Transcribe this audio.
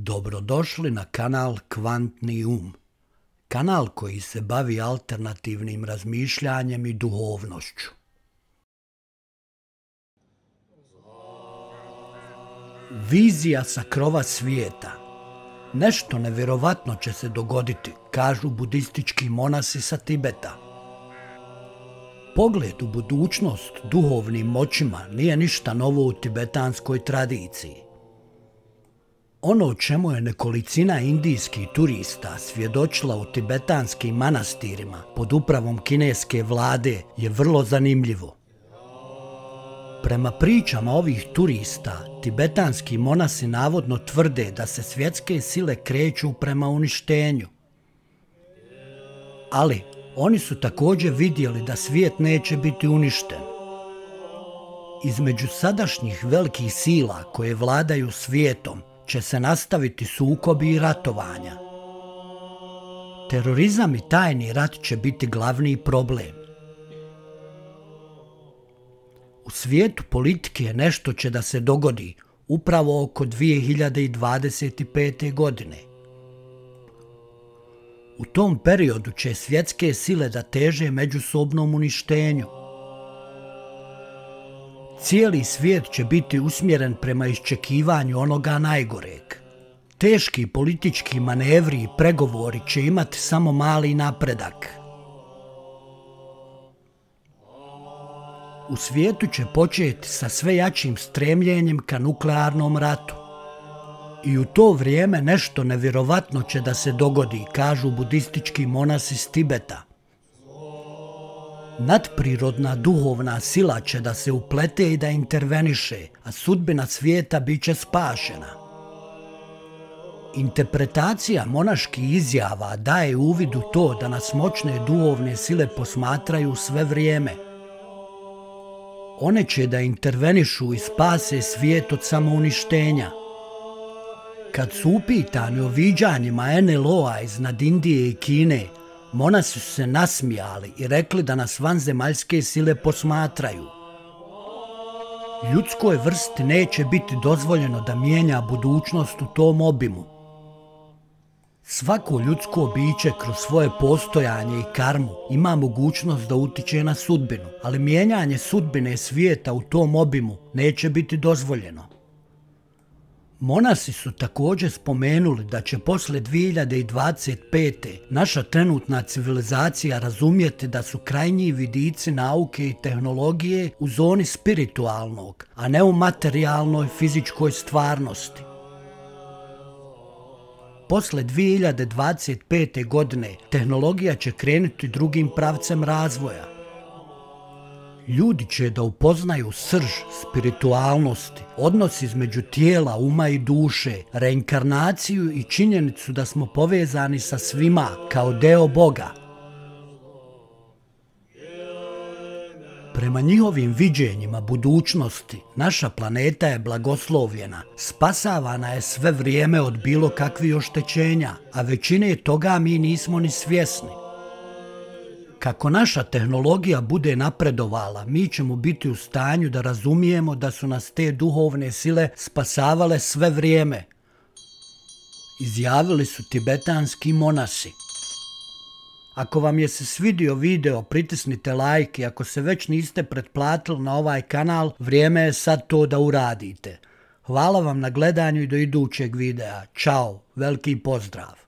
Dobrodošli na kanal Kvantni um. Kanal koji se bavi alternativnim razmišljanjem i duhovnošću. Vizija sa krova svijeta. Nešto nevjerovatno će se dogoditi, kažu budistički monasi sa Tibeta. Pogled u budućnost duhovnim moćima nije ništa novo u tibetanskoj tradiciji. Ono o čemu je nekolicina indijskih turista svjedočila u tibetanskim manastirima pod upravom kineske vlade je vrlo zanimljivo. Prema pričama ovih turista, tibetanski monasi navodno tvrde da se svjetske sile kreću prema uništenju. Ali, oni su također vidjeli da svijet neće biti uništen. Između sadašnjih velikih sila koje vladaju svijetom će se nastaviti sukobi i ratovanja. Terorizam i tajni rat će biti glavni problem. U svijetu politike nešto će da se dogodi upravo oko 2025. godine. U tom periodu će svjetske sile da teže međusobnom uništenju. Cijeli svijet će biti usmjeren prema iščekivanju onoga najgoreg. Teški politički manevri i pregovori će imati samo mali napredak. U svijetu će početi sa sve jačim stremljenjem ka nuklearnom ratu. I u to vrijeme nešto nevjerovatno će da se dogodi, kažu budistički monasi s Tibeta. Nadprirodna duhovna sila će da se uplete i da interveniše, a sudbina svijeta bit će spašena. Interpretacija monaških izjava daje uvid u to da nas moćne duhovne sile posmatraju sve vrijeme. One će da intervenišu i spase svijet od samouništenja. Kad su upitani o viđanjima NLO-a iznad Indije i Kine, Monasi su se nasmijali i rekli da nas vanzemaljske sile posmatraju. Ljudskoj vrsti neće biti dozvoljeno da mijenja budućnost u tom obimu. Svako ljudsko biće kroz svoje postojanje i karmu ima mogućnost da utiče na sudbinu, ali mijenjanje sudbine svijeta u tom obimu neće biti dozvoljeno. Monasi su također spomenuli da će posle 2025. naša trenutna civilizacija razumjeti da su krajnji vidici nauke i tehnologije u zoni spiritualnog, a ne u materijalnoj fizičkoj stvarnosti. Posle 2025. godine tehnologija će krenuti drugim pravcem razvoja – Ljudi će da upoznaju srž spiritualnosti, odnos između tijela, uma i duše, reinkarnaciju i činjenicu da smo povezani sa svima kao deo Boga. Prema njihovim viđenjima budućnosti, naša planeta je blagoslovljena, spasavana je sve vrijeme od bilo kakvih oštećenja, a većine toga mi nismo ni svjesni. Kako naša tehnologija bude napredovala, mi ćemo biti u stanju da razumijemo da su nas te duhovne sile spasavale sve vrijeme. Izjavili su tibetanski monasi. Ako vam je se svidio video, pritisnite like i ako se već niste pretplatili na ovaj kanal, vrijeme je sad to da uradite. Hvala vam na gledanju i do idućeg videa. Ćao, veliki pozdrav!